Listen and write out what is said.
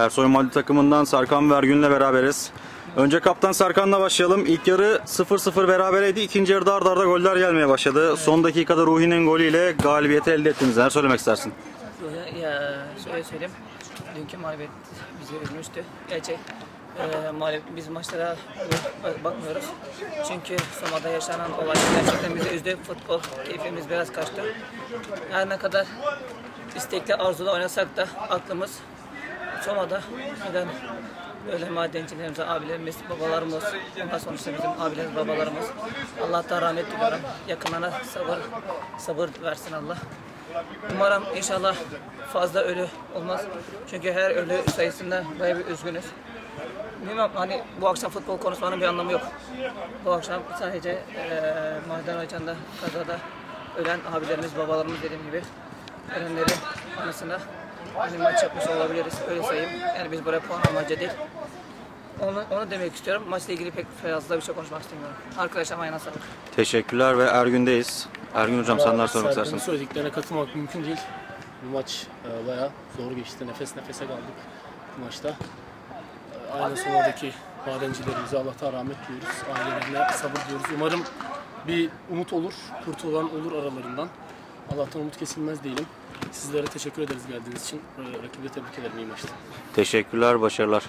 Ersoy Mali takımından Serkan Vergün'le beraberiz. Önce kaptan Serkan'la başlayalım. İlk yarı 0-0 berabereydi. İkinci yarıda arda arda goller gelmeye başladı. Son dakikada Ruhi'nin golüyle galibiyeti elde ettiniz. Neler söylemek istersin? Ya, şöyle söyleyeyim. Dünkü mağlubiyet bizi üzmüştü. Gerçi e, mağlup, biz maçlara bak- bakmıyoruz. Çünkü Soma'da yaşanan olay gerçekten bizi üzdü. Futbol keyfimiz biraz kaçtı. Her ne kadar istekli arzulu oynasak da aklımız Soma'da neden böyle madencilerimiz, abilerimiz, babalarımız, onlar sonuçta bizim abilerimiz, babalarımız. Allah'tan rahmet diliyorum. Yakınlarına sabır, sabır versin Allah. Umarım inşallah fazla ölü olmaz. Çünkü her ölü sayısında bayağı bir üzgünüz. Bilmem hani bu akşam futbol konuşmanın bir anlamı yok. Bu akşam sadece eee Maden Hoca'nda kazada ölen abilerimiz, babalarımız dediğim gibi ölenlerin anısına hani maç yapmış olabiliriz. Öyle sayayım. Yani biz buraya puan amacı değil. Onu, onu demek istiyorum. Maçla ilgili pek fazla bir şey konuşmak istemiyorum. Arkadaşlar ayağına sağlık. Teşekkürler ve Ergün'deyiz. Ergün hocam sen neler söylemek Serkan'ın istersin? söylediklerine katılmak mümkün değil. Bu maç e, bayağı zor geçti. Nefes nefese kaldık bu maçta. E, aynı sonradaki madencilerimize Allah'tan rahmet diliyoruz. Ailelerine sabır diliyoruz. Umarım bir umut olur, kurtulan olur aralarından. Allah'tan umut kesilmez diyelim. Sizlere teşekkür ederiz geldiğiniz için. E, rakibi tebrik ederim iyi maçtı. Teşekkürler, başarılar.